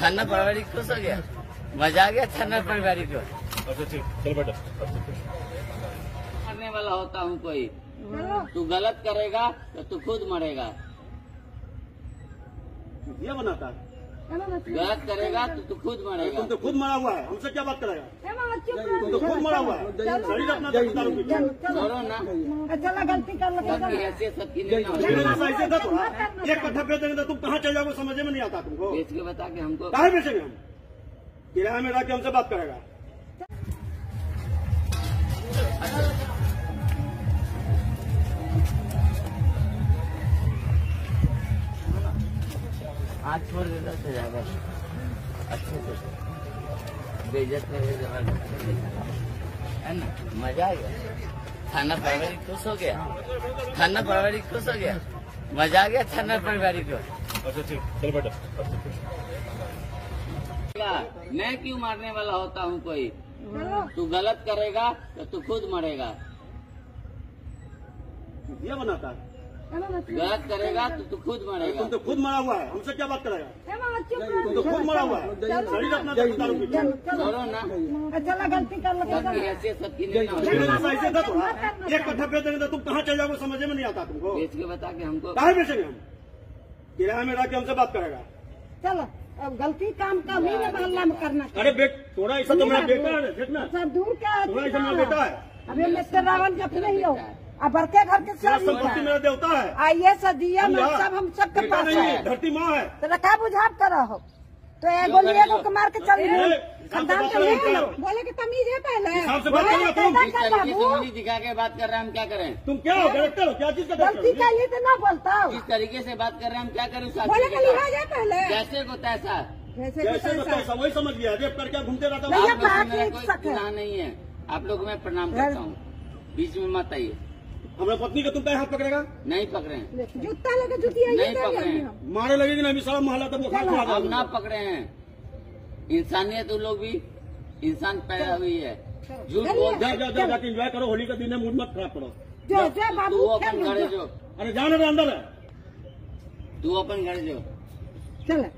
थाना पारिवारिक खुश हो गया। मज़ा आ गया थाना पारिवारिक को। अच्छा ठीक। चल बेटा मरने वाला होता हूँ कोई। तू गलत करेगा तो तू खुद मरेगा। ये बनाता है। गलत करेगा तो तू खुद मरेगा। तुम तो खुद मरा हुआ है हमसे क्या बात करेगा? तुम तो खुद मरा हुआ है। शरीर अपना दस दारू पीता है। ना। चला गलती कर सबकी हैसियत सबकी ना ऐसे था थोड़ा एक कट्ठा बेच देंगे तो तुम कहाँ चले जाओगे समझ में नहीं आता तुमको। बेच के बता के हमको कहाँ बेचेंगे हम? किराया में रह के हमसे बात करेगा। आज छोड़ देता अच्छे से। करे ज़बरदस्ती है ना? मज़ा आ गया। थाना परिवारी खुश हो गया? थाना परिवारी खुश हो गया? मज़ा आ गया थाना परिवारी को? अच्छा ठीक। चल बेटा मैं क्यों मारने वाला होता हूँ कोई? तू गलत करेगा तो तू खुद मरेगा। ये बनाता है। गलत करेगा तो तू खुद मरेगा। तुम तो खुद मरा हुआ है हमसे क्या बात करेगा तुम तो खुद मरा हुआ है। शरीर अपना है। छोड़ो ना। चला गलती कर लो हैसियत सबकी। ऐसा ऐसे था एक कट्ठा बेच देंगे तो तुम कहाँ चले जाओगे समझ में नहीं आता तुमको। बेच के बता के हमको कहाँ बेचेंगे हम? किराया में रह के हमसे बात करेगा। चलो अब गलती काम का भी ना मोहल्ला में करना अरे बेट थोड़ा ऐसा तो मेरा बेटा है देखना सब दूर का थोड़ा ऐसा मेरा बेटा है। अभी मिस्टर रावण जब नहीं हो। अब बड़के घर के संपत्ति मेरा देवता है? आइए सदिया हम में सब हम सबके पास है है। धरती माँ है। तो रखा बुझाव कर रहो तो एगो एगो के मार के चल ए, खदान के ले लो। बोले कि तमीज है पहले। इस दिखा के बात कर रहे हैं हम क्या करें? तुम क्या हो डायरेक्टर हो क्या चीज़ का गलती का लिए तो ना बोलता हो किस तरीके से बात कर रहे हैं हम क्या करें उस बोले कि के लिहाज है पहले। जैसे को तैसा। जैसे कि पैसा। वही समझ गया रेप करके घूमते रहता नहीं, हूँ। ये आप बात नहीं है। नहीं है। आप लोग को मैं प्रणाम करता हूँ। बीच में मत आइए। हमारा पत्नी का तुम क्या हाथ पकड़ेगा? नहीं पकड़े हैं। जूता लेके जुतिया नहीं पकड़े। मारे लगेगी ना अभी सारा मोहल्ला तक बुखार खा हम ना पकड़े हैं। इंसानियत उन लोग भी इंसान पैदा हुई है। झूठ बोल। जा जा जा जाके एंजॉय करो होली का दिन है मूड मत खराब करो। जो जो तू बाबू अपन घर जो। अरे जाने अंदर है। तू अपन घर जो चलो।